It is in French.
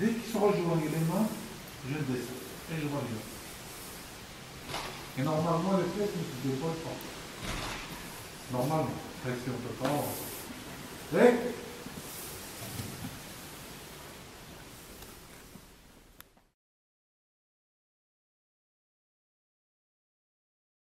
Dès qu'ils se rejoignent les mains, je descends et je reviens. Et normalement, les pièces ne se dévoilent pas. Normalement. Après, si on ne peut pas,